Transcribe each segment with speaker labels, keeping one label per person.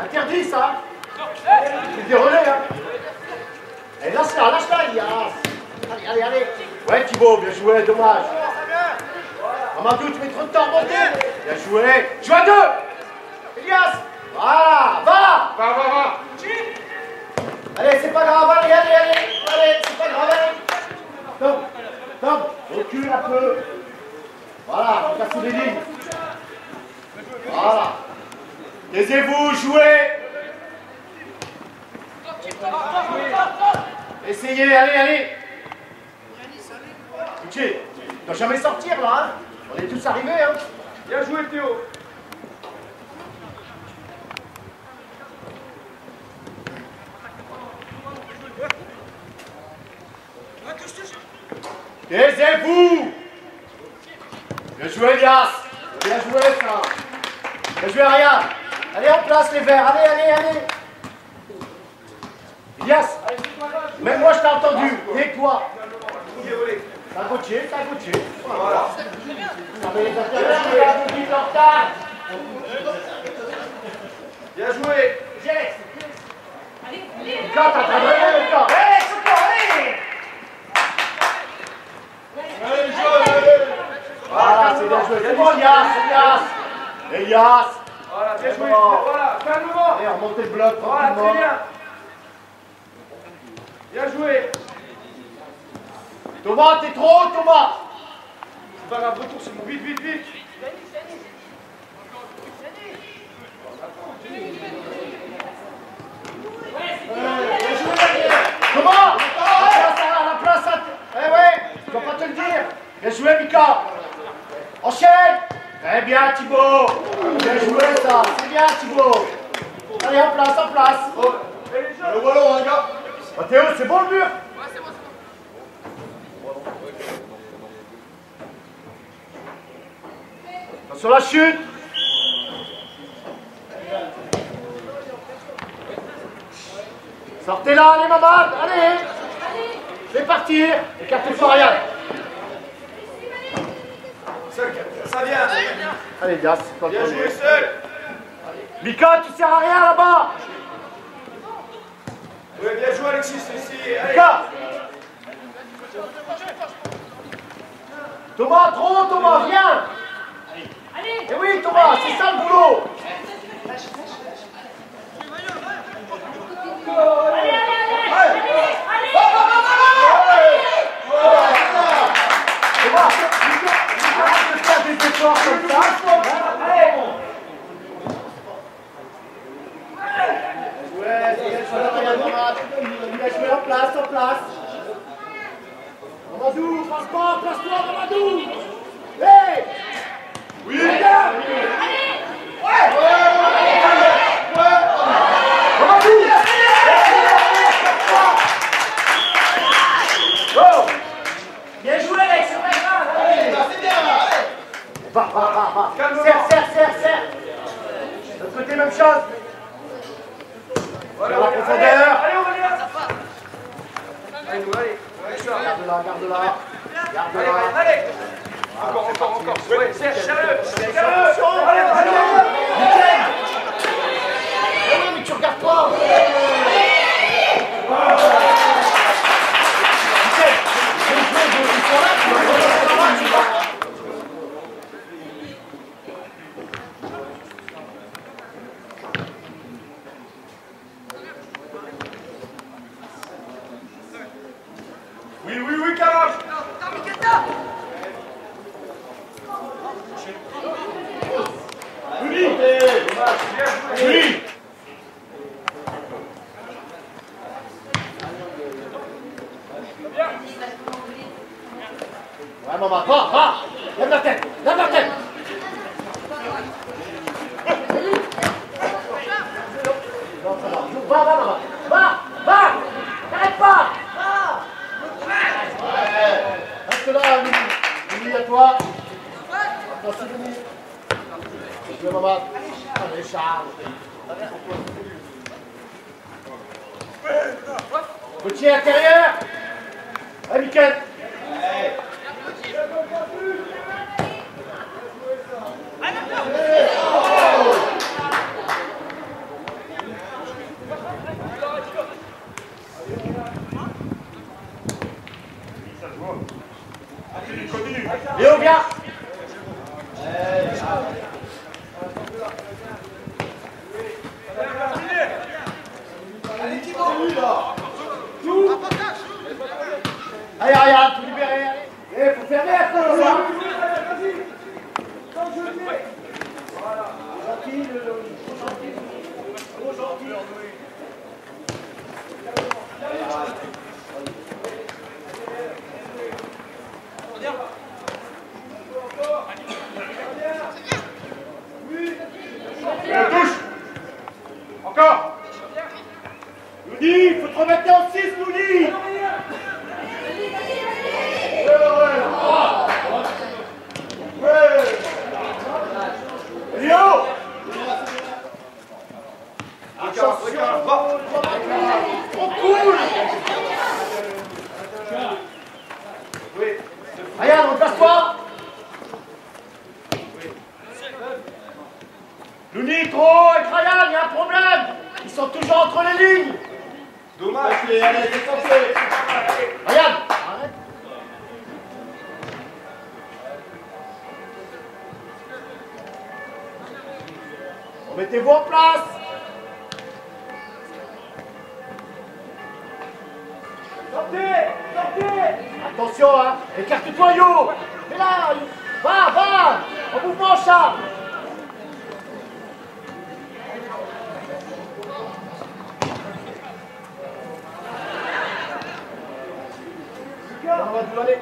Speaker 1: Interdit ça. C'est des relais hein. Allez, lâche-la, lâche-la, Elias Allez, allez, allez. Ouais Thibaut, bien joué, dommage. Amadou, tu mets trop de temps à monter. Bien joué. Joue à deux. Elias. Voilà, va
Speaker 2: Va, va, va
Speaker 1: Allez, c'est pas grave, allez, allez, allez Allez, c'est pas grave, allez Tom, Tom, recule un peu Voilà, cassez les lignes Voilà Taisez-vous, jouez Essayez, allez, allez Tu dois jamais sortir là, hein. On est tous arrivés, hein.
Speaker 2: Bien joué Théo.
Speaker 1: Taisez-vous. Bien joué, Elias. Bien joué, ça. Bien joué, Ariane. Allez, en place, les verts Allez, allez, allez. Elias Même moi, je t'ai entendu. Tais-toi T'as Gauthier, t'as Gauthier Voilà. Non, mais les dire en retard
Speaker 2: Bien joué.
Speaker 1: Jess Lucas, t'as travaillé, Allez, secours, allez
Speaker 2: Allez,
Speaker 1: Voilà, c'est bien joué C'est bon, Elias, Elias. Elias.
Speaker 2: Voilà, bien joué. Voilà, fin le mouvement
Speaker 1: Allez, remontez le bloc
Speaker 2: Voilà, très bien. Bien joué
Speaker 1: Thomas, t'es trop haut, Thomas.
Speaker 2: C'est pas grave, retour, c'est bon, vite, vite, vite
Speaker 1: Thomas La place, à- la place. À... Eh ouais, je dois pas te le dire Bien joué, Mika Enchaîne Très bien, Thibaut Bien joué, ça C'est bien, Thibaut Allez, en place, en place.
Speaker 2: Le ballon, les gars
Speaker 1: Mathéo, c'est bon le mur Sur la chute. Sortez là, allez, mamad, allez. C'est parti. Écartez-toi, Ryan
Speaker 2: Ça, ça vient.
Speaker 1: Allez, Gas, c'est pas le
Speaker 2: Bien joué seul.
Speaker 1: Mika, tu sers à rien là-bas.
Speaker 2: Ouais, bien joué Alexis, ici. Allez.
Speaker 1: Mika. Thomas, trop, Thomas, viens Eh oui, Thomas, c'est ça le boulot Mika, Mika, tu peux faire des efforts comme ça Allez Ouais, c'est bien joué, Thomas, Bien joué, en place, en place Mamadou, passe-toi, place-toi, Mamadou Hey Oui Regarde Ouais Mamadou Oh Bien joué, Alex, c'est pas grave Allez Va, va, va, va
Speaker 2: Calme-toi.
Speaker 1: Serre, serre, serre, serre De l'autre côté, même chose
Speaker 2: Voilà,
Speaker 1: Dans la
Speaker 2: allez,
Speaker 1: profondeur.
Speaker 2: Allez, Aurélien Allez, nous, allez Allez, ça.
Speaker 1: Garde-la, garde-la
Speaker 2: Allez,
Speaker 1: Garde-la
Speaker 2: allez. Encore, encore, encore. Ouais, serre, serre-le Serre-le Allez, allez
Speaker 1: Nickel Eh oui, mais tu regardes pas Nickel Les jeux, ils sont là, tu vas pas tu vas-
Speaker 2: Oui, oui, oui, Caroche
Speaker 1: Julie
Speaker 2: Bien joué
Speaker 1: Julie Ouais, maman, va, va Lève la tête, lève la tête va. Va, maman. Va, va N'arrête pas Va Reste là. Lily, à toi. Attention, maman. Allez, Charles. Gauthier intérieur Allez, Mickaël Continue, continue. Léo, viens.
Speaker 2: Allez, Thibaut là
Speaker 1: Allez, regarde, tout libéré. Allez, Eh, faut fermer la clôture, là. Gentil, le- trop gentil. Trop gentil.
Speaker 2: La touche Encore
Speaker 1: Remettre en 6, Loudi Léo
Speaker 2: Regarde, regarde, va
Speaker 1: Trop avec Ryan, il y a un problème. Ils sont toujours entre les lignes Allez, allez, défoncez Regarde. Arrête. Remettez-vous en place. Sortez Sortez. Attention, hein. Écarte-toi, Yo. Là. Va, va. En mouvement, Charles On va aller.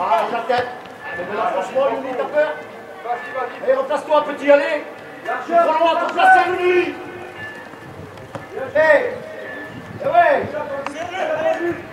Speaker 1: Ah, la tête. Mais là, franchement, Louni, t'as peur
Speaker 2: Vas-y, vas-y
Speaker 1: Allez, replace-toi, petit, allez Trop loin pour placer, Louni Hé Eh ouais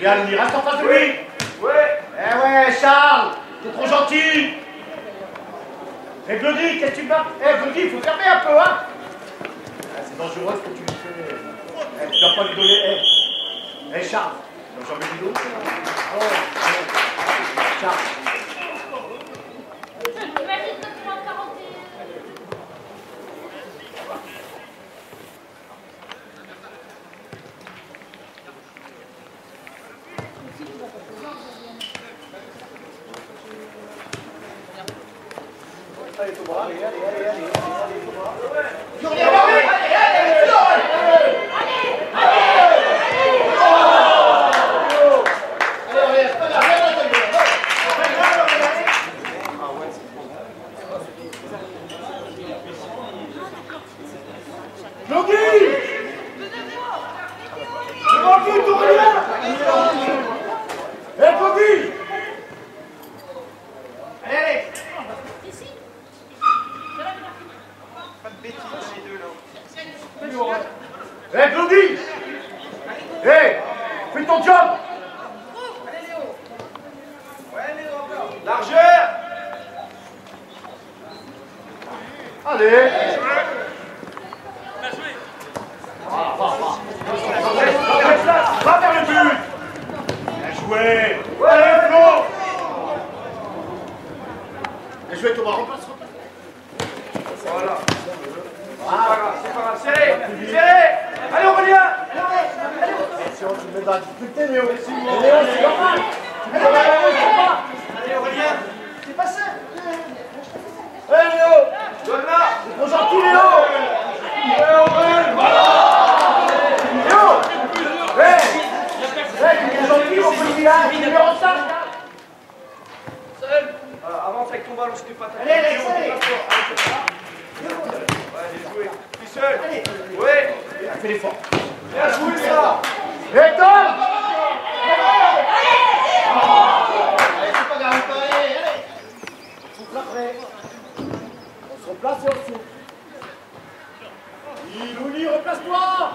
Speaker 1: Viens, Louni, reste en face de lui.
Speaker 2: Ouais.
Speaker 1: Eh ouais, Charles T'es trop gentil. Eh, Glody, qu'est-ce que tu vas Eh, Glody, il faut fermer un peu, hein. Ah, C'est dangereux ce que tu lui fais. Eh, tu dois pas lui donner... Eh, eh Charles. Tu dois jamais lui donner. Oh, oh. Charles
Speaker 3: やれやれや
Speaker 1: れやれ。やれやれ Allez Ah, va, va. Va vers le but Bien joué Allez, Flo Bien joué, Thomas.
Speaker 2: Voilà grave, c'est pas grave, Allez, Aurélien
Speaker 1: dans.
Speaker 2: Allez, Aurélien
Speaker 1: C'est pas ça. Hé, Léo. Gentil, Léo.
Speaker 2: Ouais, Aurélien
Speaker 1: Léo. Hé. Hé, tu es gentil, mon petit là. Numéro 5.
Speaker 2: Seul Voilà, avance avec ton ballon, pas tapé.
Speaker 1: Allez, allez, allez.
Speaker 2: Ouais, seul
Speaker 1: Fais l'effort.
Speaker 2: Bien joué, ça
Speaker 1: Hé, Tom.
Speaker 4: Allez, c'est pas grave, allez, allez
Speaker 1: Replace et on souffle. Ilouli, replace-toi.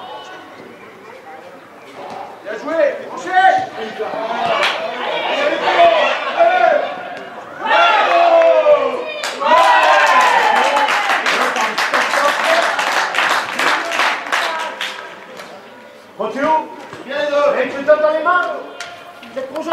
Speaker 1: Continue
Speaker 4: Bien les deux.
Speaker 1: Et tu dans les mains Vous êtes trop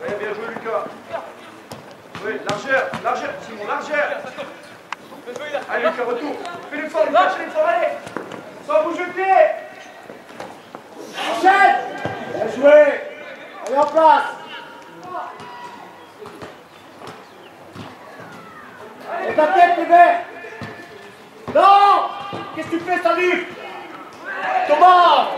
Speaker 2: Oui, bien joué, Lucas. Oui, largeur, largeur, Simon, largeur. Allez, Lucas, retour. Fais l'effort, Lucas, fais allez. Sans vous jeter.
Speaker 1: Enchaîne Bien joué Allez en place Et ta tête, les Non Qu'est-ce que tu fais, Salif Tomás,